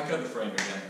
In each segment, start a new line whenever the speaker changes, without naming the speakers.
I cut the frame again.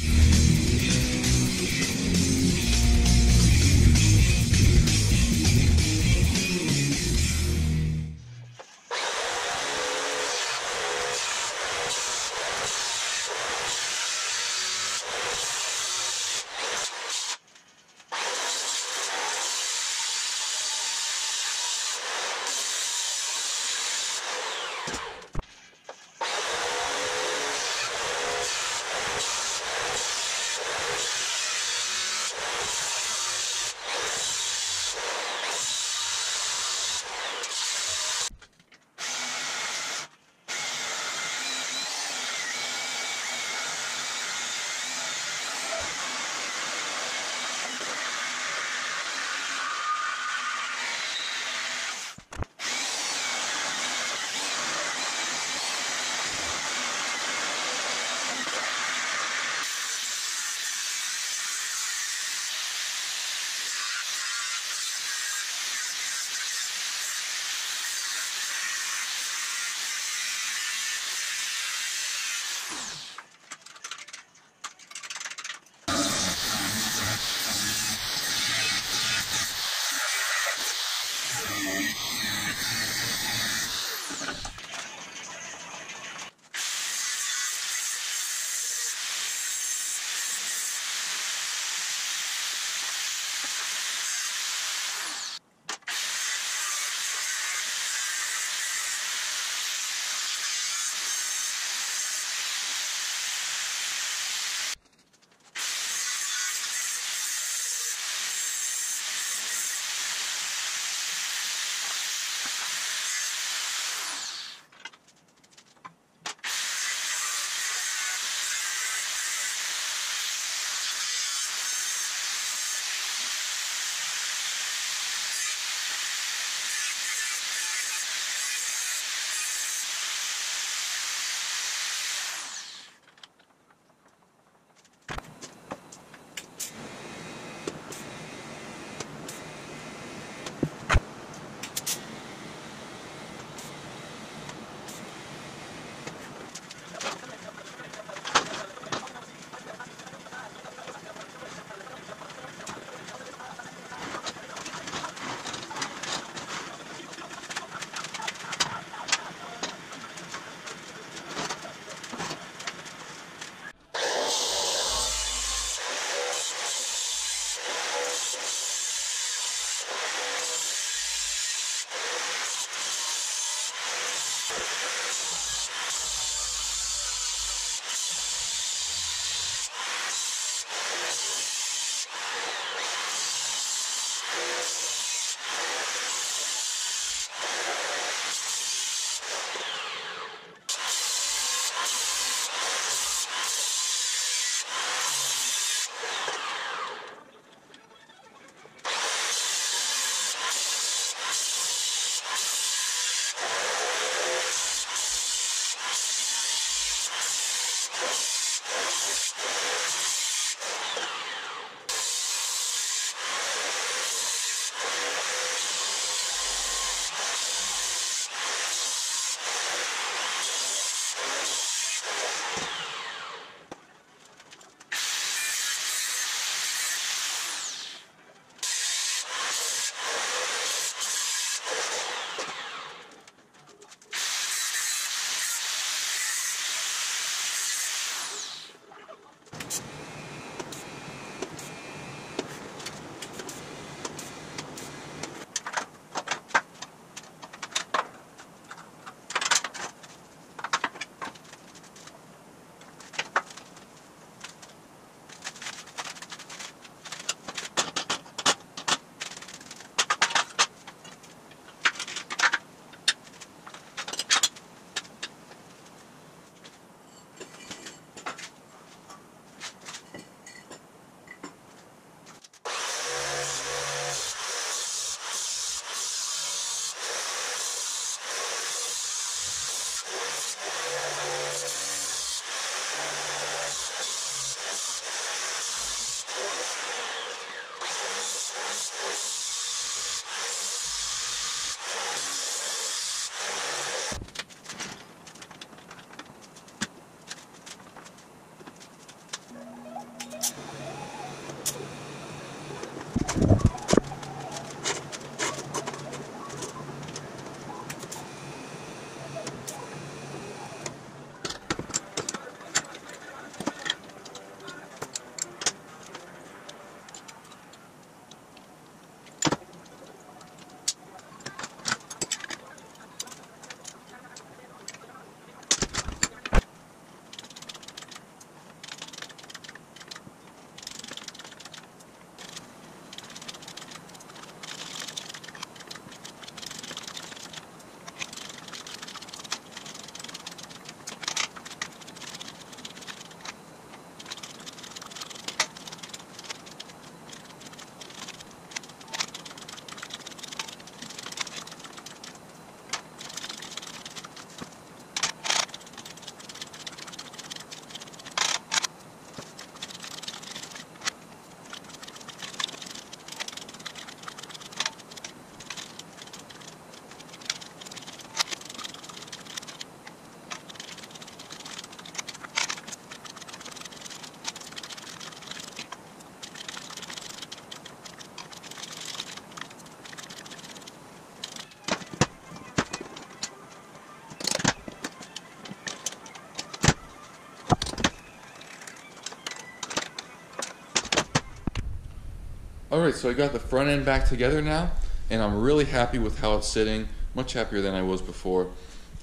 All right, so I got the front end back together now, and I'm really happy with how it's sitting, much happier than I was before.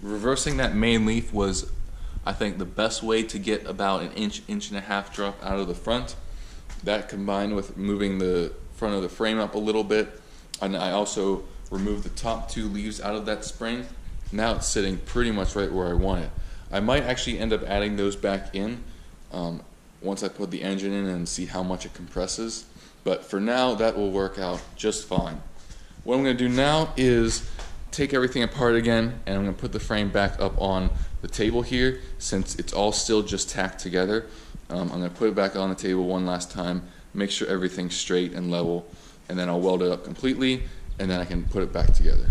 Reversing that main leaf was, I think, the best way to get about an inch, inch and a half drop out of the front. That combined with moving the front of the frame up a little bit, and I also removed the top two leaves out of that spring. Now it's sitting pretty much right where I want it. I might actually end up adding those back in um, once I put the engine in and see how much it compresses. But for now, that will work out just fine. What I'm going to do now is take everything apart again and I'm going to put the frame back up on the table here since it's all still just tacked together. Um, I'm going to put it back on the table one last time, make sure everything's straight and level, and then I'll weld it up completely and then I can put it back together.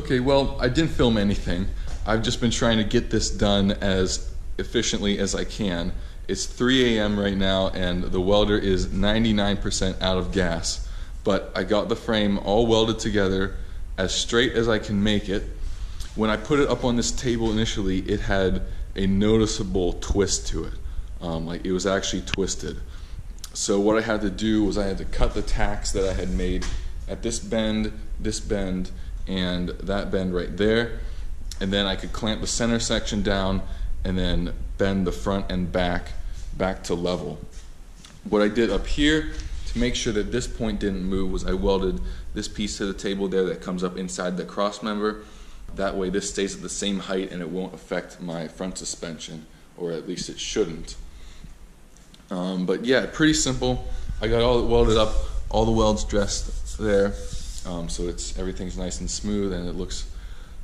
Okay, well, I didn't film anything. I've just been trying to get this done as efficiently as I can. It's 3 a.m. right now, and the welder is 99% out of gas. But I got the frame all welded together as straight as I can make it. When I put it up on this table initially, it had a noticeable twist to it. Um, like it was actually twisted. So what I had to do was I had to cut the tacks that I had made at this bend, this bend, and that bend right there. And then I could clamp the center section down and then bend the front and back back to level. What I did up here to make sure that this point didn't move was I welded this piece to the table there that comes up inside the cross member. That way this stays at the same height and it won't affect my front suspension, or at least it shouldn't. Um, but yeah, pretty simple. I got all welded up, all the welds dressed there. Um, so it's everything's nice and smooth and it looks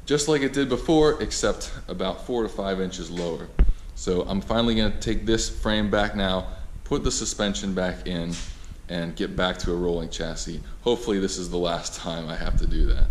just like it did before, except about four to five inches lower. So I'm finally gonna take this frame back now, put the suspension back in, and get back to a rolling chassis. Hopefully this is the last time I have to do that.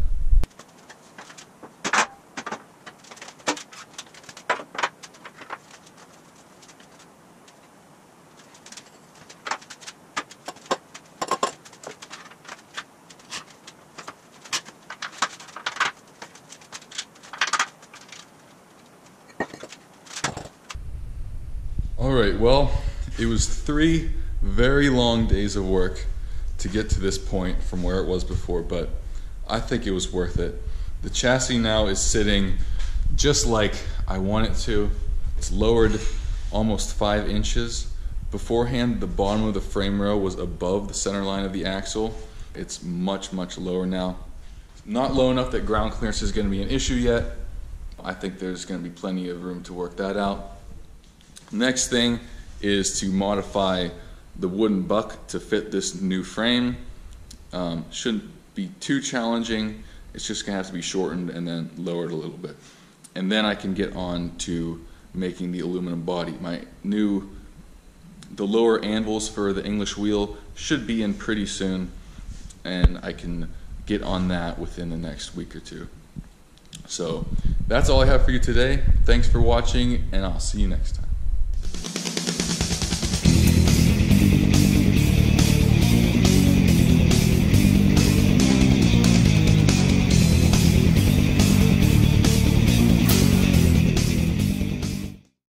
Right, well, it was three very long days of work to get to this point from where it was before, but I think it was worth it. The chassis now is sitting just like I want it to. It's lowered almost five inches. Beforehand, the bottom of the frame rail was above the center line of the axle. It's much, much lower now. Not low enough that ground clearance is going to be an issue yet. I think there's going to be plenty of room to work that out. Next thing is to modify the wooden buck to fit this new frame. Um, shouldn't be too challenging. It's just gonna have to be shortened and then lowered a little bit. And then I can get on to making the aluminum body. My new, the lower anvils for the English wheel should be in pretty soon and I can get on that within the next week or two. So that's all I have for you today. Thanks for watching and I'll see you next time.